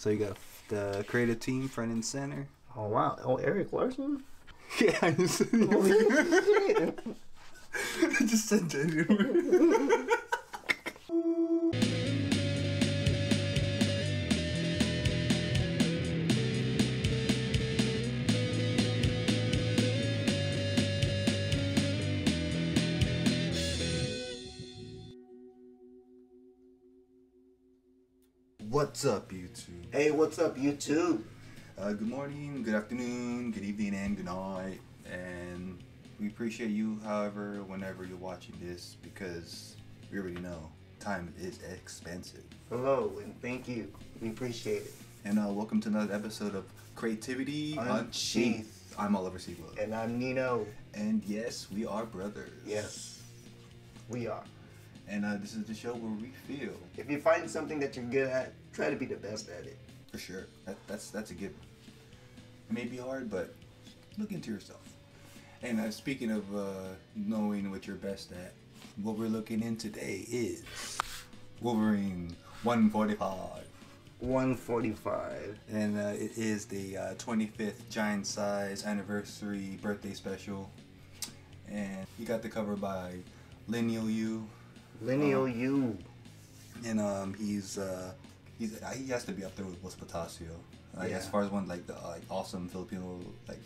So you got the creative team front and center. Oh wow! Oh, Erik Larsen. Yeah, I just, shit! Oh, I just said What's up, YouTube? Hey, what's up, YouTube? Uh, good morning, good afternoon, good evening, and good night. And we appreciate you, however, whenever you're watching this, because we already know time is expensive. Hello, and thank you. We appreciate it. And uh, welcome to another episode of Creativity Unsheathed. I'm Oliver Siegel. And I'm Nino. And yes, we are brothers. Yes, we are. And uh, this is the show where we feel, If you find something that you're good at, try to be the best at it. for sure. That, that's that's a given. It may be hard, but look into yourself. And uh, speaking of uh, knowing what you're best at, what we're looking in today is Wolverine 145. 145. And uh, it is the uh, 25th Giant Size Anniversary Birthday Special. And you got the cover by Leinil Yu. Leinil Uh, Yu. And um, he's uh, he's uh, he has to be up there with Whilce Portacio. Like as far as one like the uh, like awesome Filipino like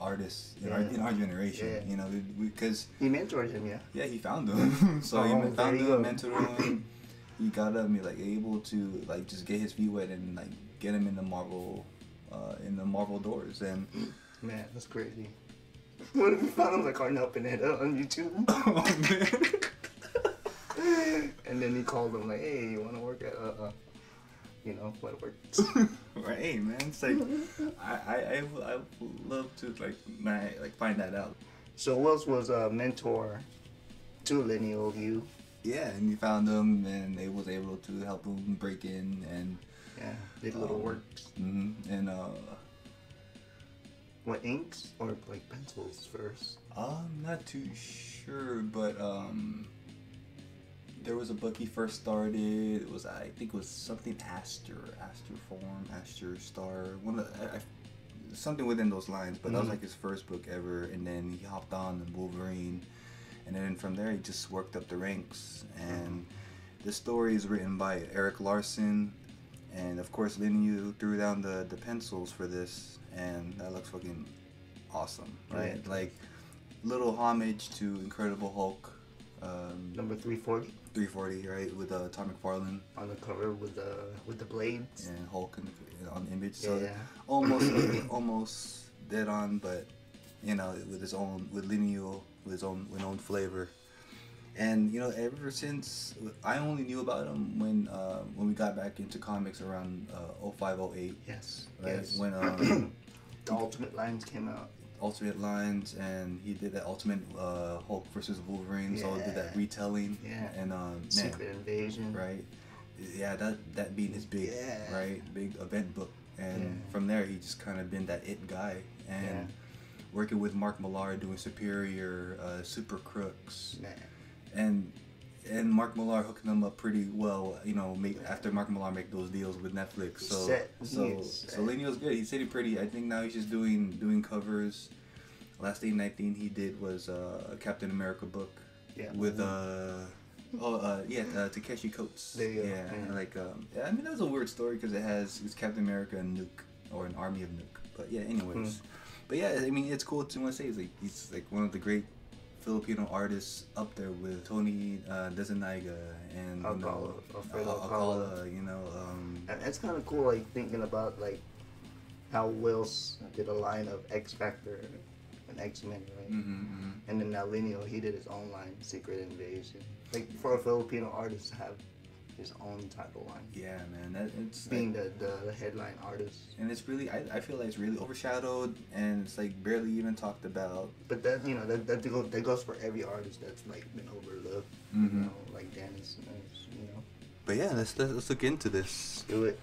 artists in, our, in our generation, Yeah. you know, because He mentored him, yeah. yeah, he found him. so he Oh, found you them, go. mentored him. He got him like able to like just get his feet wet and like get him in the Marvel, uh, in the Marvel doors. And Man, that's crazy. What if we found him like Arnel Pineda on YouTube? oh man, and then he called him like, hey, you want to work at, uh, uh, you know, what works? right, hey, man, it's like I I I, I love to like man, like find that out. so Wells was a mentor to Leinil Yu. Yeah, and he found him, and they was able to help him break in, and Yeah, did little Um, works. mhm, and uh, What inks or like pencils first? I'm not too sure, but um, there was a book he first started. It was I think it was something Aster, Aster Form, Aster Star, one of the, I, I, something within those lines. But that was Mhm. like his first book ever, and then he hopped on the Wolverine, and then from there he just worked up the ranks. And the story is written by Erik Larsen, and of course Lin Yu threw down the the pencils for this, and that looks fucking awesome, right? Yeah. Like little homage to Incredible Hulk, um, Number 340 340, right, with uh, Todd McFarlane on the cover with the with the blades. and Hulk in the, on the image. So yeah. almost almost dead on, but you know, with his own with Leinil with his own with own flavor. And you know, ever since I only knew about him when uh, when we got back into comics around uh, 05, 08, Yes. right? Yes. When um, the Ultimate lines came out. Ultimate Lines and he did that Ultimate uh, Hulk versus Wolverine, so he did that retelling. Yeah. And um, man, Secret Invasion. right? Yeah, that that being his big Yeah. right big event book, and Yeah. from there he just kind of been that it guy, and Yeah. working with Mark Millar doing Superior, uh, Super Crooks, Man. and and Mark Millar hooking them up pretty well, you know, make after Mark Millar make those deals with Netflix. So Set. So so. Leinil's good. He's sitting pretty. I think now he's just doing doing covers. Last thing I think he did was uh, a Captain America book Yeah. with uh oh uh yeah uh, Ta-Nehisi Coates. There you go, Yeah, yeah. like um yeah, I mean that's a weird story because it has it's Captain America and Nuke or an army of Nuke. But yeah, anyways. Hmm. But yeah, I mean it's cool to want to say he's like he's like one of the great Filipino artists up there with Tony uh, DeZuniga and you know, Alcala, Alfredo Alcala. Alcala, you know um And it's kind of cool, like thinking about like how Whilce did a line of X Factor and X Men, right? mhm, mhm. And then now Leinil, he did his own line, Secret Invasion. Like for a Filipino artist to have his own title line, yeah man that it's being like- the, the headline artist. and it's really I, I feel like it's really overshadowed and it's like barely even talked about But that you know that that goes that goes for every artist that's like been overlooked. You Mhm. know, like Dennis you know. But yeah, let's let's, let's look into this. Do it.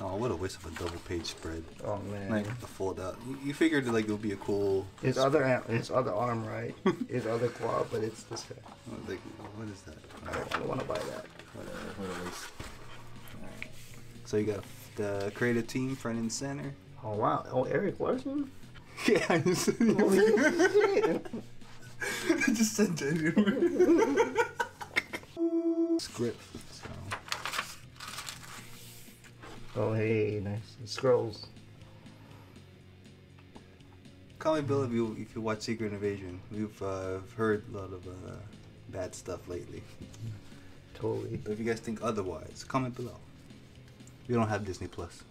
Oh, what a waste of a double page spread. Oh man. Like the fold out. You, you figured like it would be a cool. his other arm, his other arm, right? his other claw, but it's this guy. Oh, like what is that? I don't want to buy that. Whatever. what a waste. Alright. So you got the creative team front and center. Oh wow! Oh, Erik Larsen. Yeah, I just said. I just said. Script. Oh hey, nice scrolls. Call me Bill if you if you watch Secret Invasion. We've uh, heard a lot of uh, bad stuff lately. Totally. But if you guys think otherwise, comment below. We don't have Disney Plus.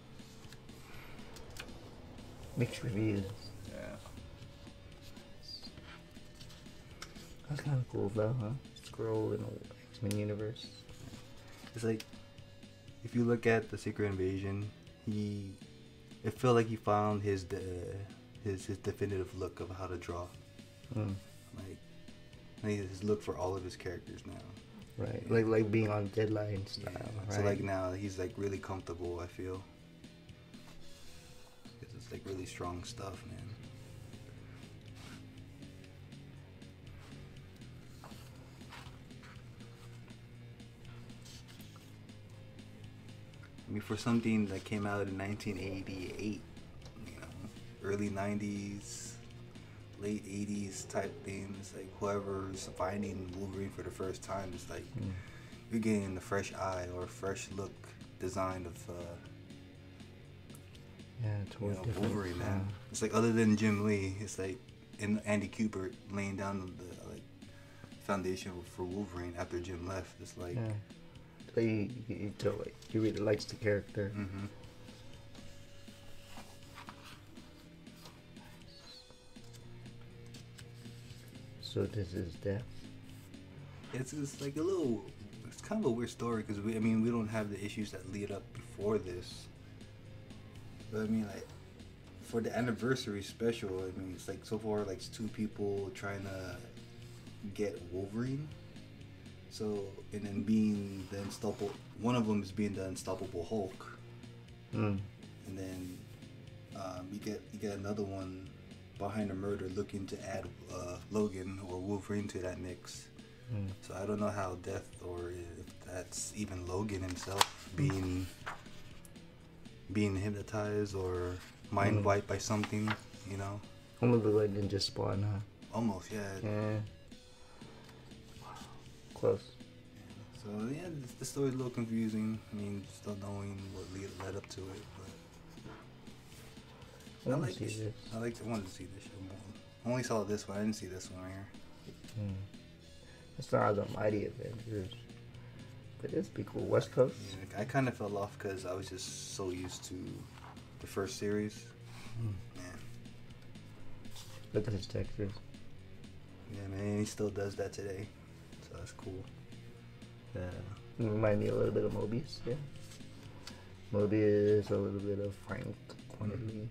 Mixed reviews. Yeah. That's kind of cool though, huh? Scroll in the X Men universe. It's like if you look at the Secret Invasion, he it felt like he found his de- his his definitive look of how to draw. Mm. Like think his look for all of his characters now. Right, like like being on deadline style. So right? like now he's like really comfortable. I feel. 'Cause it's like really strong stuff, man. Mean, for something that came out in 1988, you know, early 90s, late 80s type things, like whoever's finding Wolverine for the first time is like Mm. you're getting the fresh eye or fresh look design of uh, yeah, you know. Wolverine, man. uh, It's like other than Jim Lee, it's like and Andy Kubert laying down the like foundation for Wolverine after Jim left. It's like, yeah. You, you like he really likes the character. hmm So this is death. it's it's like a little. It's kind of a weird story because we, I mean, we don't have the issues that lead up before this. But I mean, like for the anniversary special, I mean, it's like so far like it's two people trying to get Wolverine. So and then being the unstoppable, one of them is being the unstoppable Hulk, Mm. and then um, you get you get another one behind the murder looking to add uh, Logan or Wolverine to that mix. Mm. So I don't know how Death or if that's even Logan himself being being hypnotized or mind Mm. wiped by something, you know? Almost like Ninja Spawn, huh? Almost, yeah. Yeah. Close. So yeah, the- story's a little confusing. I mean, still knowing what lead, led up to it, but I I like see this. this. I like. I wanted to see this show more. I only saw this one. I didn't see this one right here. Mm. It's not the Mighty Avengers. But it's be cool. West Coast? Yeah, I kind of fell off because I was just so used to the first series. Mm. Man, Look at his textures. yeah, man, he still does that today, so that's cool. Yeah. Remind me a little bit of Moebius, yeah. Moebius, a little bit of Frank Quitely.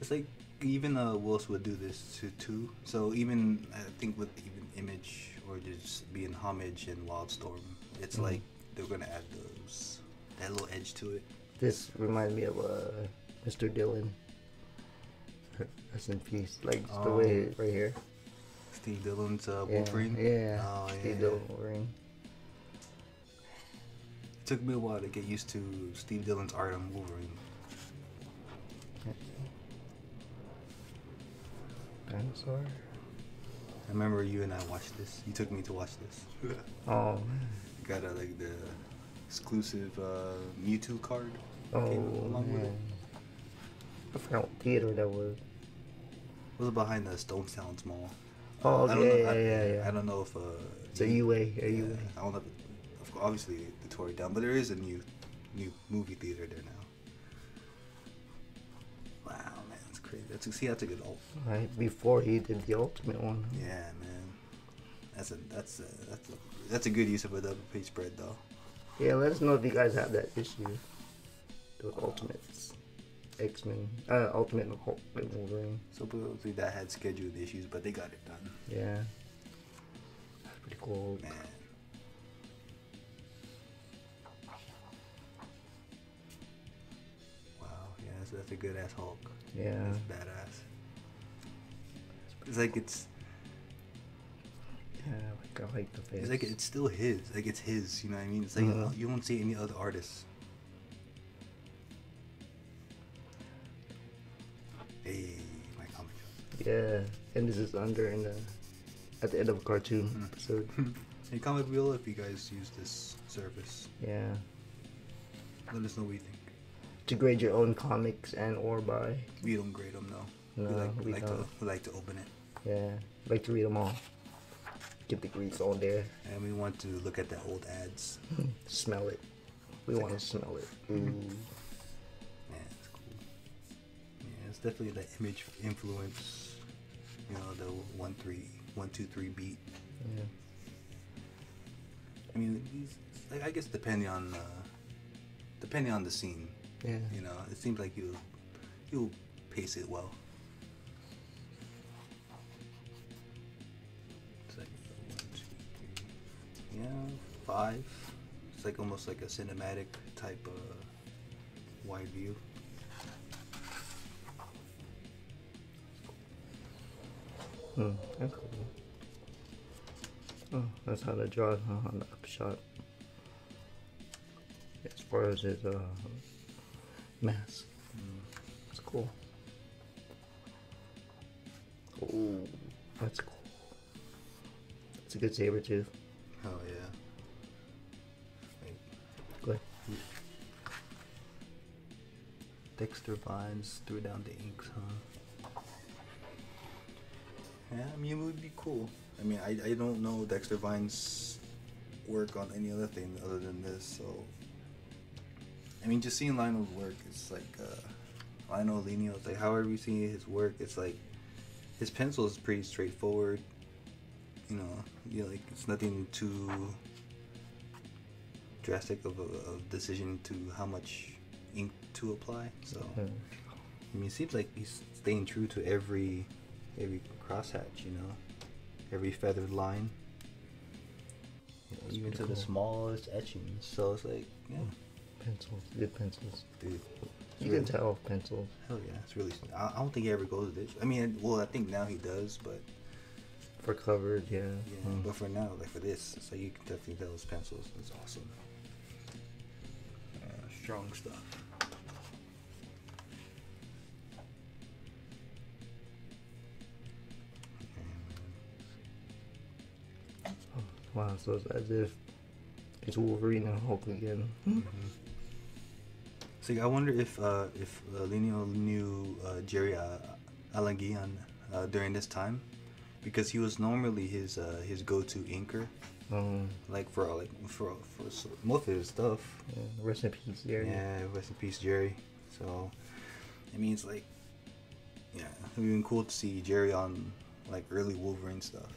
It's like even uh, Whilce would do this to too. So even I think with even Image or just being Homage and Wildstorm, it's Mhm. like they're gonna add those that little edge to it. This reminds me of uh, Mr. Dillon. Rest in peace. Like the Oh. way right here. Steve Dillon's uh, Yeah, Wolverine. Yeah. Oh Steve yeah. Dillon Wolverine. It took me a while to get used to Steve Dillon's art on Wolverine. Dinosaur. I remember you and I watched this. You took me to watch this. Oh man. Got a, like the exclusive uh, Mewtwo card. Oh came along with it. man. I forgot what theater that was. It was behind the Stonestown Mall. Oh, I don't okay, know, I, yeah, yeah, yeah. I don't know if uh, It's a UA, a yeah, UA. I don't know. If, course, obviously, they tore it down, but there is a new, new movie theater there now. Wow, man, that's crazy. That's see, that's a good alt. Right before he did the ultimate one. Yeah, man. That's a that's a that's a that's a good use of a double page spread though. Yeah, let us know if you guys have that issue. Those ultimates. X Men. Uh Ultimate Hulk and Wolverine. Supposedly that had scheduled issues, but they got it done. Yeah. That's pretty cool. Man. Wow, yeah, that's, that's a good ass Hulk. Yeah. That's badass. It's like it's Yeah, like I like the face. It's like it's still his. Like it's his. You know what I mean? It's like Mhm. you won't see any other artists. Yeah, and this is under in the at the end of a cartoon Mhm. episode. hey, Comic Wheel, if you guys use this service, Yeah, let us know what you think. to grade your own comics and or buy. We don't grade them, no. No, we like, we like to don't. we like to open it, Yeah, like to read them all. Get the grease on there. and we want to look at the old ads. Smell it. We want to smell it. Ooh. Yeah, it's cool. Yeah, it's definitely the image influence. You know, the one three one two three beat. Yeah. I mean, like, I guess depending on uh, depending on the scene, Yeah. you know, it seems like you you'll pace it well. It's like one, two, three, yeah, five. It's like almost like a cinematic type of wide view. Hmm, that's cool. Oh, that's how they draw huh, on the upshot. As far as his uh, mask, it's cool. Oh, that's cool. It's a good saber tooth. Oh yeah. Wait. Good. Dexter Vines threw down the inks, huh? Yeah, I mean, it would be cool. I mean, I, I don't know Dexter Vines' work on any other thing other than this, so. I mean, just seeing Lionel's work, it's like, uh, Lionel Lino, it's like, however you see his work, it's like, his pencil is pretty straightforward. You know, you know, like, it's nothing too drastic of a of decision to how much ink to apply. So Yeah. I mean, it seems like he's staying true to every every crosshatch, you know, every feathered line, You know, even pretty to the smallest etchings. So it's like, yeah, Pencils, good pencils. dude, You it's can really- tell pencils. Hell yeah, it's really. I, I don't think he ever goes ditch. I mean, well, I think now he does, but For covered, yeah. yeah. Mm. But for now, like for this, so you can definitely tell his pencils. It's awesome. Uh, strong stuff. Wow, so it's as if it's Wolverine and Hulk again. Mhm. So I wonder if uh, if uh, Lino knew uh, Gerry uh, Alanguilan uh, during this time, because he was normally his uh, his go-to inker, Um, like for like for for s- most of his stuff. yeah, rest in peace, Gerry. Yeah, rest in peace, Gerry. So, I mean, it's like, yeah, it would been cool to see Gerry on like early Wolverine stuff.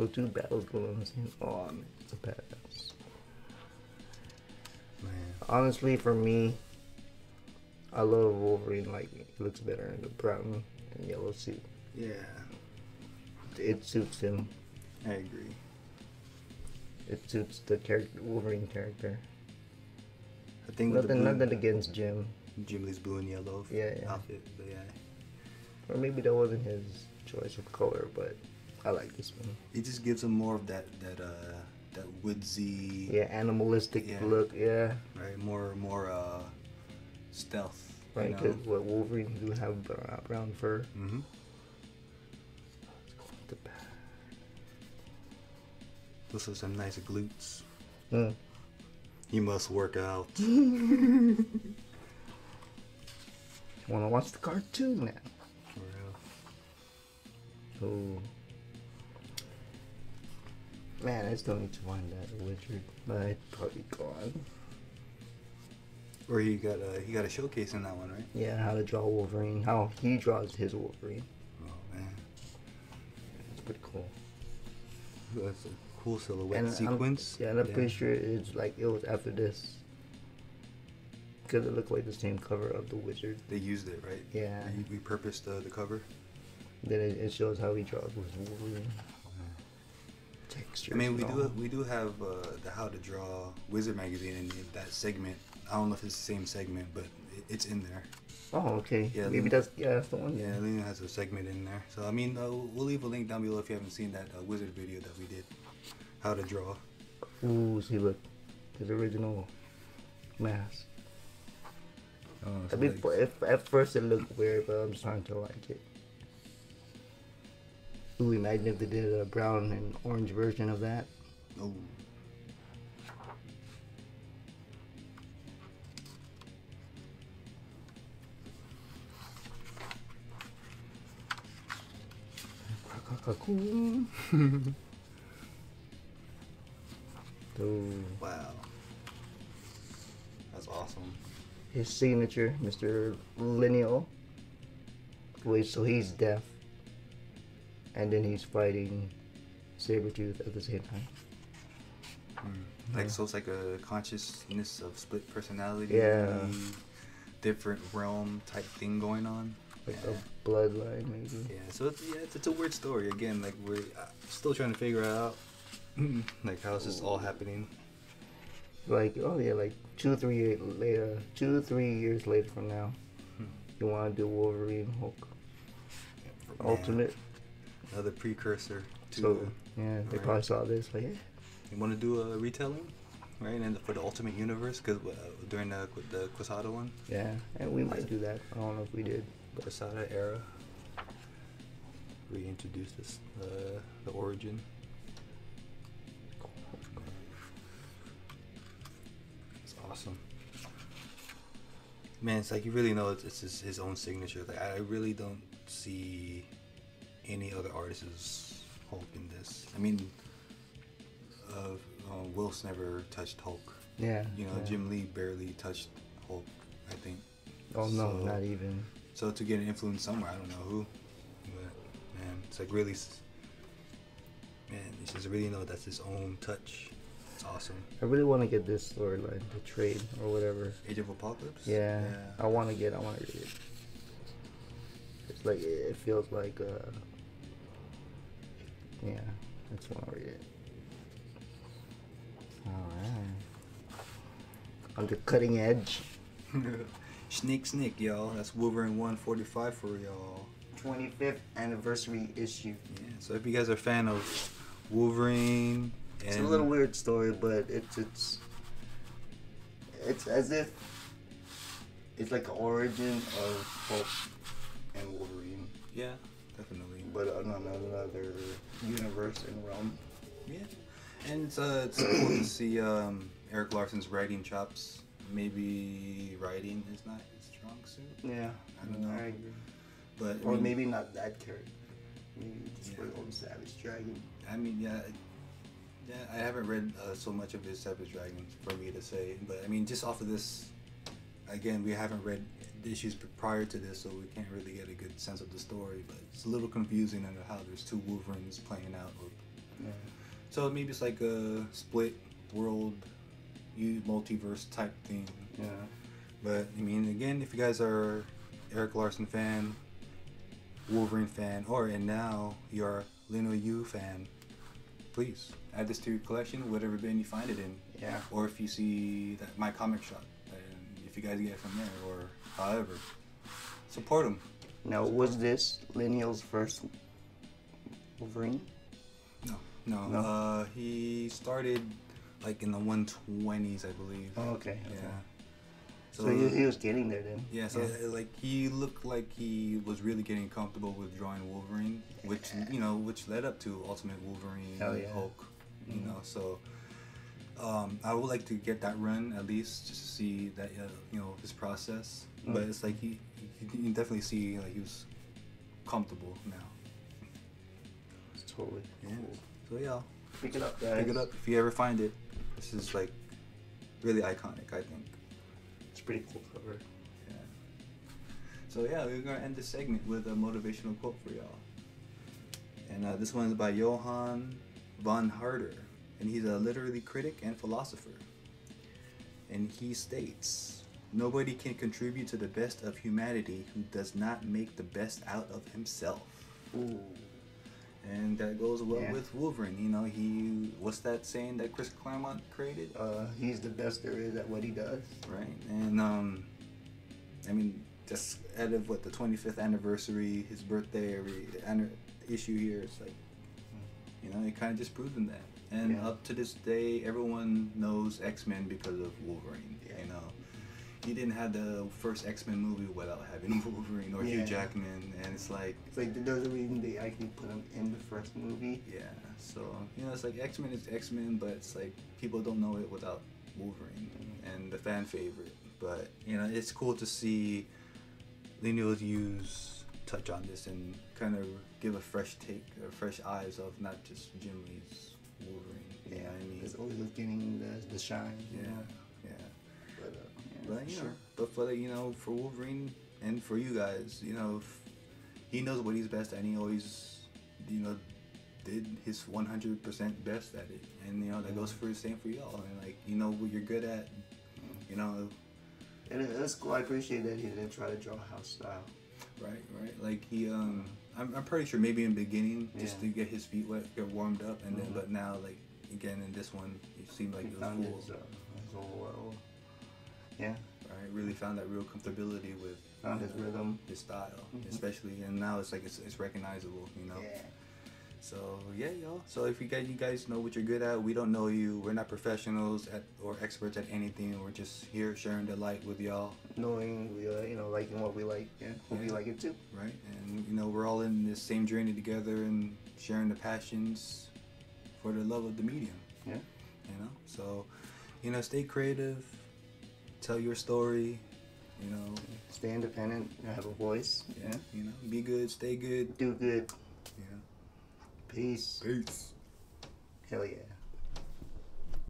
So two on the same. Oh man, it's a badass. Man, Honestly, for me, I love Wolverine. Like he looks better in the brown and yellow suit. yeah, It suits him. I agree. It suits the character, Wolverine character. I think Nothing, nothing against Jim, Jim Lee's blue and yellow Yeah, yeah. outfit, but yeah. or maybe that wasn't his choice of color, but I like this one. It just gives him more of that that uh that woodsy Yeah, animalistic Yeah. look. Yeah, right more more uh stealth right. you know? Because what Wolverine do have brown, brown fur. mm-hmm. This is some nice glutes. Mm. He must work out. Want to watch the cartoon now? For real. Oh. Man, I still need to find that wizard, but it's probably gone. Or he got a he got a showcase in that one, right? Yeah, how to draw Wolverine, how he draws his Wolverine. Oh man, that's pretty cool. that's a cool silhouette And I'm- sequence. yeah, and I'm pretty sure it's like it was after this. Because it looked like the same cover of the wizard. they used it, right? Yeah. They repurposed uh, the cover. Then it, it shows how he draws with Wolverine. I mean, we do we do have uh, the How to Draw Wizard magazine in that segment. I don't know if it's the same segment, but it's in there. Oh, okay. Yeah, Maybe Lin- that's yeah, that's the one. Yeah, Lena has a segment in there. So I mean, uh, we'll leave a link down below if you haven't seen that uh, wizard video that we did. How to draw. Ooh, see, look, his original mask. Oh, I mean, at first it looked weird, but I'm starting to like it. Ooh, imagine if they did a brown and orange version of that. oh. Cool. so Wow. That's awesome. his signature, Mr. Leinil. Wait, so he's deaf, and then he's fighting Sabretooth at the same time. Like so, it's like a consciousness of split personality. Yeah. Different realm type thing going on. Like yeah. a bloodline, maybe. Yeah, so it's, yeah, it's, it's a weird story. Again, like we're still trying to figure it out, like how is this all happening? Like, oh yeah, like two, three years later, two, three years later from now, Hmm. you want to do Wolverine Hulk Man, Ultimate. Another precursor to. So yeah, they Right. probably saw this. Like, yeah, you want to do a retelling, right? And for the Ultimate Universe, because uh, during the the Quesada one, yeah, and we might do that. I don't know if we did, but Quesada era, reintroduce this uh, the origin. It's awesome. Man, it's like you really know it's, it's his, his own signature. Like I really don't see any other artist's Hulk in this. I mean, uh, uh, Wilson never touched Hulk. yeah. You know, yeah. Jim Lee barely touched Hulk. I think. Oh no, So- not even. So to get an influence somewhere, I don't know who, but man, it's like really, man, it's just really know that's his own touch. It's awesome. I really want to get this storyline, the trade or whatever. Age of Apocalypse. Yeah, I want to get. I want to read it. It's like it feels like. uh Yeah, that's just want to read it. All right. On the cutting edge. Sneak, sneak, y'all. That's Wolverine 145 for y'all. 25th anniversary issue. Yeah. So if you guys are a fan of Wolverine, and It's a little weird story, but it's it's it's as if it's like the origin of Hulk and Wolverine, Yeah, definitely. but on another universe and realm. Yeah, and it's uh, it's cool to see um, Erik Larsen's writing chops. Maybe writing is not his strong suit, Yeah, I don't know. agree. but I Or mean- maybe not that character. Maybe just Yeah. old Savage Dragon. I mean, yeah, yeah. I haven't read uh, so much of his Savage Dragon for me to say, but I mean, just off of this, again, we haven't read the issues prior to this, so we can't really get a good sense of the story. But it's a little confusing under how there's two Wolverines playing out. Yeah. so maybe it's like a split world, u- multiverse type thing. Yeah. But I mean, again, if you guys are Erik Larsen fan, Wolverine fan, or and now you're Lino Yu fan, please add this to your collection, whatever bin you find it in. Yeah. Or if you see that my comic shop, if you guys get it from there, or however, support them. Now, was this Leinil's first Wolverine? No, no. No? Uh, he started like in the 120s, I believe. Oh, okay. Yeah. okay. So, he, he was getting there then. Yeah, so uh, like he looked like he was really getting comfortable with drawing Wolverine, which Yeah. you know, which led up to Ultimate Wolverine, yeah. Hulk. You Mhm. know, so um, I would like to get that run at least just to see that uh, you know his process. But Mm. it's like he, you can definitely see like he was comfortable now. It's totally Yeah. cool. So yeah, Pick it up, guys. pick it up if you ever find it. This is like really iconic, I think. It's pretty cool cover. Yeah. So yeah, we're gonna end this segment with a motivational quote for y'all. And uh, this one is by Johann von Herder, and he's a literary critic and philosopher. And he states, "Nobody can contribute to the best of humanity who does not make the best out of himself." Ooh. and that goes well Yeah. with Wolverine. You know, he what's that saying that Chris Claremont created, Uh, he's the best there is at what he does. right? And um, I mean, just out of what the 25th anniversary, his birthday, every issue here, it's like, you know, it kind of just proven that. And Yeah. up to this day, everyone knows X Men because of Wolverine. Yeah. You know, he didn't have the first X Men movie without having Wolverine or Hugh Jackman, and it's like, It's like there's a reason they actually put him in the first movie. yeah. So you know, it's like X Men is X Men, but it's like people don't know it without Wolverine and the fan favorite. But you know, it's cool to see Leinil Yu's touch on this and kind of give a fresh take, or fresh eyes of not just Jim Lee's Wolverine. You know what I mean? It's always getting the, the shine. Yeah, know? yeah. But, uh, yeah, But you sure. know, but for the, you know, for Wolverine and for you guys, you know, f- he knows what he's best at. and He always, you know, did his 100% best at it, and you know that goes for the same for y'all. And like, you know what you're good at. You know, And it- it's cool. I appreciate that he didn't try to draw house style. right, right. Like he, um, I'm, I'm pretty sure maybe in the beginning just Yeah. to get his feet wet, get warmed up, and then Mhm. but now like again in this one, it seemed like he it was cool. his, uh, his. Yeah, Right, really found that real comfortability with found his rhythm. his style, Mhm. especially, and now it's like it's, it's recognizable, you know. Yeah. So yeah, y'all. So if you guys you guys know what you're good at, we don't know you. We're not professionals at or experts at anything. We're just here sharing the light with y'all, Knowing we, uh, you know, liking what we like. Yeah, you Yeah. like it too. right? And you know we're all in this same journey together and sharing the passions for the love of the medium. Yeah. You know. So, you know, stay creative. Tell your story. You know. Stay independent. Have a voice. Yeah. You know. Be good. Stay good. Do good. Peace. Peace. Hell yeah.